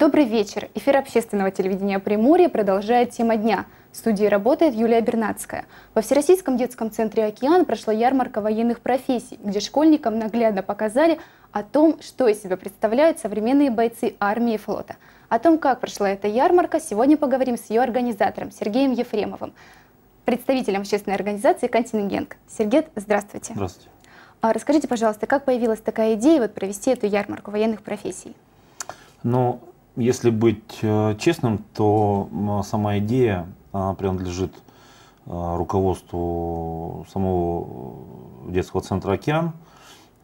Добрый вечер. Эфир общественного телевидения Приморья продолжает тема дня. В студии работает Юлия Бернацкая. Во Всероссийском детском центре «Океан» прошла ярмарка военных профессий, где школьникам наглядно показали о том, что из себя представляют современные бойцы армии и флота. О том, как прошла эта ярмарка, сегодня поговорим с ее организатором Сергеем Ефремовым, представителем общественной организации «Контингент». Сергей, здравствуйте. Здравствуйте. А расскажите, пожалуйста, как появилась такая идея вот провести эту ярмарку военных профессий? Ну, если быть э, честным, то сама идея принадлежит э, руководству самого детского центра «Океан».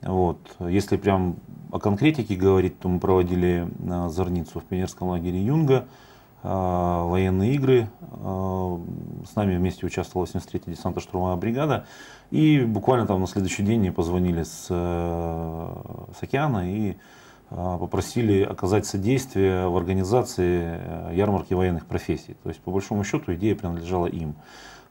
Вот. Если прям о конкретике говорить, то мы проводили э, зорницу в пионерском лагере Юнга, военные игры. С нами вместе участвовала 83-я десантно-штурмовая бригада. И буквально там на следующий день мне позвонили с, с океана и попросили оказать содействие в организации э, ярмарки военных профессий. То есть, по большому счету, идея принадлежала им.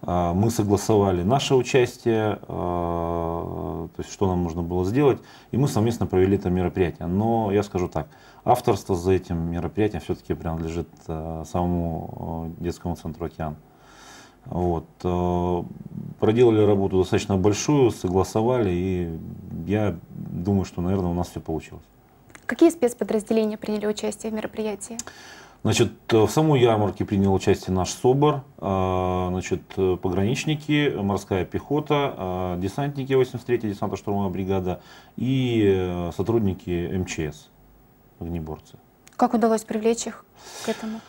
А, мы согласовали наше участие, а, то есть, что нам нужно было сделать, и мы совместно провели это мероприятие. Но я скажу так, авторство за этим мероприятием все-таки принадлежит э, самому э, детскому центру «Океан». Вот. Проделали работу достаточно большую, согласовали, и я думаю, что, наверное, у нас все получилось. Какие спецподразделения приняли участие в мероприятии? Значит, в самой ярмарке принял участие наш СОБР, а, значит, пограничники, морская пехота, десантники 83-я десантно-штурмовая бригада и э, сотрудники МЧС, огнеборцы. Как удалось привлечь их к этому?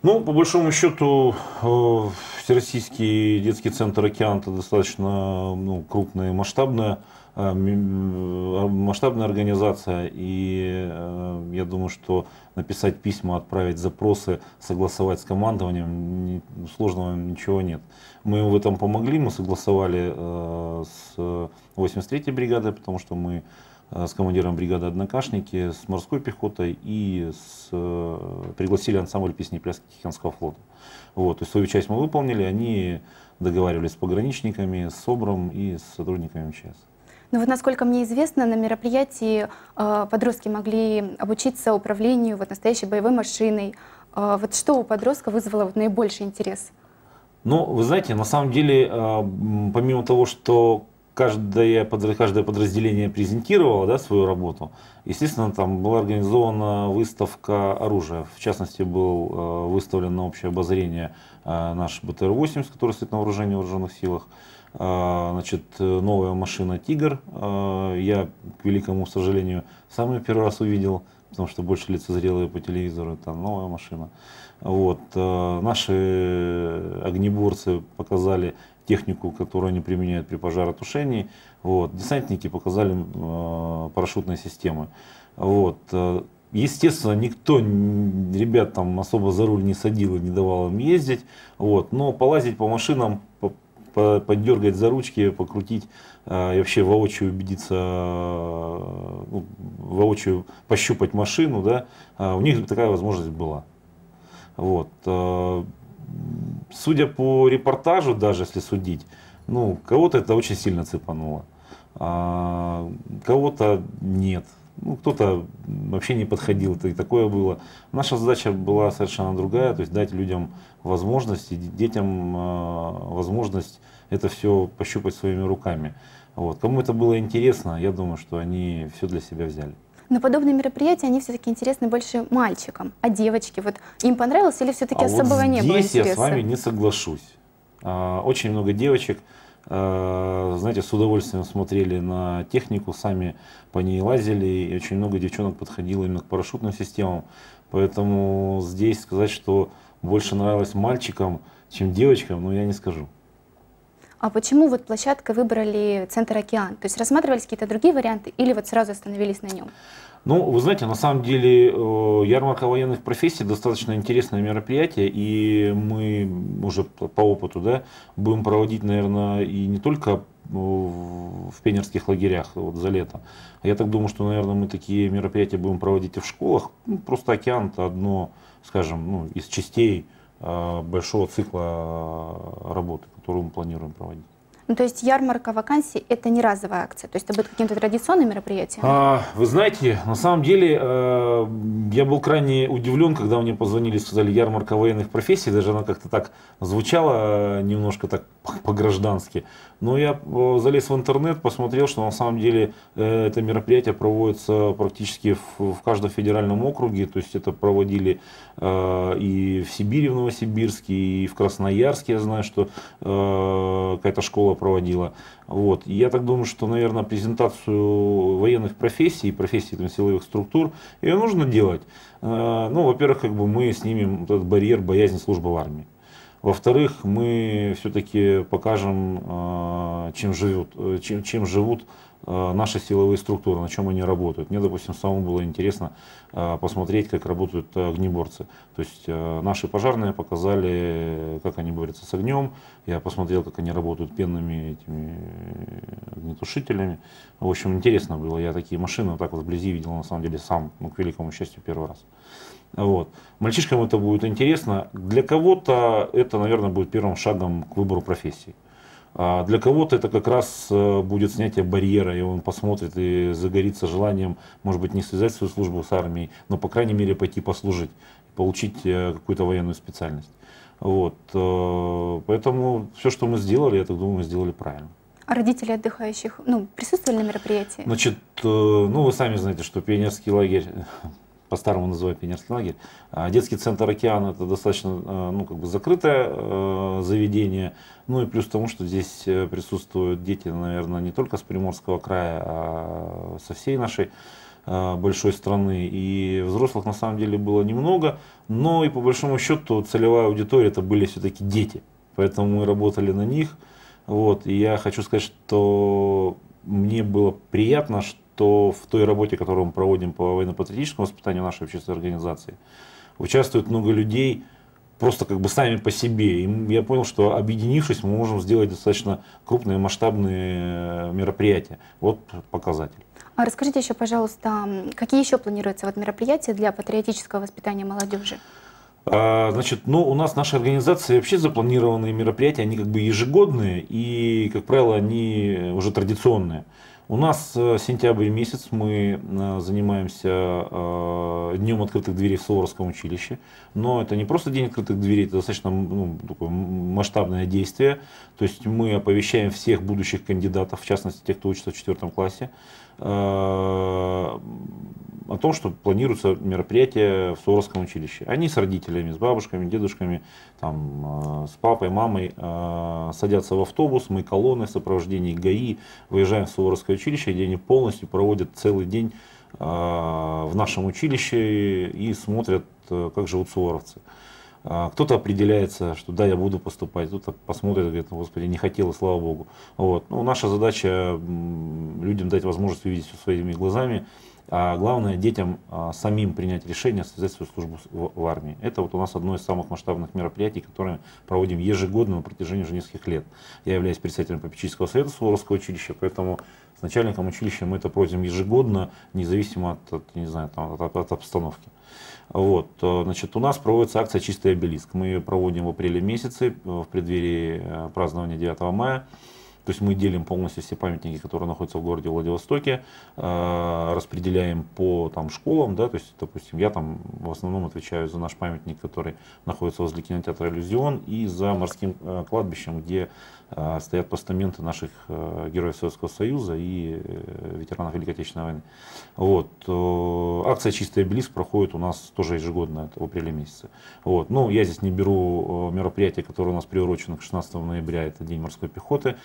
Ну, по большому счету, э, Всероссийский детский центр «Океан» это достаточно ну, крупная и масштабная Э, э, масштабная организация, и э, я думаю, что написать письма, отправить запросы, согласовать с командованием, сложного ничего нет. Мы в этом помогли, мы согласовали с 83-й бригадой, потому что мы с командиром бригады «Однокашники», с морской пехотой и с, пригласили ансамбль песни и пляски Тихоокеанского флота. Вот, то есть свою часть мы выполнили, они договаривались с пограничниками, с СОБРом и с сотрудниками МЧС. Ну вот, насколько мне известно, на мероприятии э, подростки могли обучиться управлению вот настоящей боевой машиной. Э, вот что у подростка вызвало вот наибольший интерес? Ну, вы знаете, на самом деле, э, помимо того, что каждое, каждое подразделение презентировало да, свою работу. Естественно, там была организована выставка оружия. В частности, был выставлен на общее обозрение наш БТР-80, который стоит на вооружении вооруженных силах. А, значит, новая машина «Тигр». А, я, к великому сожалению, сам ее первый раз увидел, потому что больше лицезрел по телевизору. Это новая машина. Вот. А, наши огнеборцы показали технику, которую они применяют при пожаротушении. Вот. Десантники показали парашютные системы. Вот. Естественно, никто ребят там особо за руль не садил и не давал им ездить. Вот. Но полазить по машинам, поддергать за ручки, покрутить а, и вообще воочию убедиться, ну, воочию пощупать машину, да, а, у них такая возможность была. Вот. Судя по репортажу, даже если судить, ну, кого-то это очень сильно цепануло, а кого-то нет. Ну, кто-то вообще не подходил, и такое было. Наша задача была совершенно другая, то есть дать людям возможность, детям э, возможность это все пощупать своими руками. Вот. Кому это было интересно, я думаю, что они все для себя взяли. Но подобные мероприятия, они все-таки интересны больше мальчикам, а девочки, вот им понравилось или все-таки а особого вот не было здесь я с вами не соглашусь. А, очень много девочек, а, знаете, с удовольствием смотрели на технику, сами по ней лазили, и очень много девчонок подходило именно к парашютным системам. Поэтому здесь сказать, что больше нравилось мальчикам, чем девочкам, ну я не скажу. А почему вот площадкой выбрали Центр Океан? То есть рассматривались какие-то другие варианты или вот сразу остановились на нем? Ну, вы знаете, на самом деле э, ярмарка военных профессий достаточно интересное мероприятие, и мы уже по опыту да, будем проводить, наверное, и не только э, в пионерских лагерях вот за лето. Я так думаю, что, наверное, мы такие мероприятия будем проводить и в школах. Ну, просто океан это одно, скажем, ну, из частей большого цикла работы, которую мы планируем проводить. Ну, то есть ярмарка вакансий – это не разовая акция, то есть это будет каким-то традиционным мероприятием? А, вы знаете, на самом деле э, я был крайне удивлен, когда мне позвонили и сказали ярмарка военных профессий, даже она как-то так звучала, э, немножко так по-граждански. Но я э, залез в интернет, посмотрел, что на самом деле э, это мероприятие проводится практически в, каждом федеральном округе, то есть это проводили э, и в Сибири, в Новосибирске, и в Красноярске, я знаю, что какая-то школа проводила. Вот. Я так думаю, что, наверное, презентацию военных профессий, профессий там, силовых структур, ее нужно делать. Ну, во-первых, как бы мы снимем этот барьер боязни службы в армии. Во-вторых, мы все-таки покажем, э, чем живут, э, чем, чем живут Э, наши силовые структуры, на чем они работают. Мне, допустим, самому было интересно посмотреть, как работают огнеборцы. То есть наши пожарные показали, как они борются с огнем. Я посмотрел, как они работают пенными этими огнетушителями. В общем, интересно было. Я такие машины вот так вот вблизи видел, на самом деле, сам, ну, к великому счастью, первый раз. Вот. Мальчишкам это будет интересно. Для кого-то это, наверное, будет первым шагом к выбору профессии. А для кого-то это как раз э, будет снятие барьера, и он посмотрит и загорится желанием, может быть, не связать свою службу с армией, но, по крайней мере, пойти послужить, получить э, какую-то военную специальность. Вот. Э, поэтому все, что мы сделали, я так думаю, мы сделали правильно. А родители отдыхающих ну, присутствовали на мероприятии? Значит, ну вы сами знаете, что пионерский лагерь по-старому называют пионерский лагерь. А детский центр «Океан» это достаточно э, ну, как бы закрытое э, заведение. Ну и плюс к тому, что здесь э, присутствуют дети, наверное, не только с Приморского края, а со всей нашей большой страны. И взрослых на самом деле было немного, но и по большому счету целевая аудитория это были все-таки дети. Поэтому мы работали на них. Вот. И я хочу сказать, что мне было приятно, что в той работе, которую мы проводим по военно-патриотическому воспитанию нашей общественной организации, участвует много людей, просто как бы сами по себе. И я понял, что объединившись, мы можем сделать достаточно крупные масштабные мероприятия. Вот показатель. А расскажите еще, пожалуйста, какие еще планируются вот мероприятия для патриотического воспитания молодежи? А, значит, ну, у нас наша организация вообще запланированные мероприятия, они как бы ежегодные и, как правило, они уже традиционные. У нас э, сентябрь месяц, мы э, занимаемся э, Днем открытых дверей в Суворовском училище. Но это не просто День открытых дверей, это достаточно ну, такое масштабное действие. То есть мы оповещаем всех будущих кандидатов, в частности тех, кто учится в четвертом классе, о том, что планируется мероприятие в Суворовском училище. Они с родителями, с бабушками, дедушками, там, э, с папой, мамой э, садятся в автобус, мы колонны в сопровождении ГАИ выезжаем в Суворовское училище, где они полностью проводят целый день э, в нашем училище и смотрят, как живут суворовцы. Кто-то определяется, что да, я буду поступать, кто-то посмотрит говорит, ну, господи, не хотел, слава богу. Вот. Ну, наша задача людям дать возможность увидеть все своими глазами, а главное детям а, самим принять решение связать свою службу в, в армии. Это вот у нас одно из самых масштабных мероприятий, которые проводим ежегодно на протяжении уже нескольких лет. Я являюсь председателем попечительского совета Суворовского училища, поэтому с начальником училища мы это проводим ежегодно, независимо от, от не знаю, там, от, от обстановки. Вот, э, значит, у нас проводится акция «Чистый обелиск». Мы ее проводим в апреле месяце, в преддверии э, празднования 9 мая. То есть мы делим полностью все памятники, которые находятся в городе Владивостоке, э, распределяем по там, школам, да, то есть, допустим, я там в основном отвечаю за наш памятник, который находится возле кинотеатра «Иллюзион», и за морским э, кладбищем, где э, стоят постаменты наших героев Советского Союза и ветеранов Великой Отечественной войны. Вот. Акция «Чистый обелиск» проходит у нас тоже ежегодно, это в апреле месяце. Вот. Ну, я здесь не беру мероприятия, которые у нас приурочены к 16 ноября, это День морской пехоты,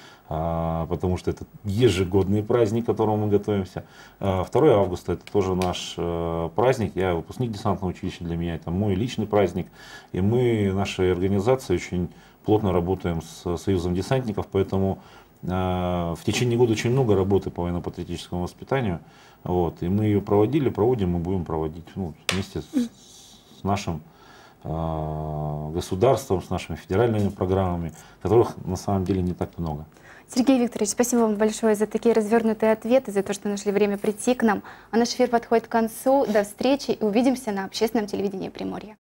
потому что это ежегодный праздник, к которому мы готовимся. 2 а, августа это тоже наш э, праздник, я выпускник десантного училища, для меня это мой личный праздник, и мы, нашей организации, очень плотно работаем с Союзом десантников, поэтому а, в течение года очень много работы по военно-патриотическому воспитанию, вот, и мы ее проводили, проводим и будем проводить ну, вместе с, с нашим государством, с нашими федеральными программами, которых на самом деле не так много. Сергей Викторович, спасибо вам большое за такие развернутые ответы, за то, что нашли время прийти к нам. А наш эфир подходит к концу. До встречи и увидимся на общественном телевидении Приморья.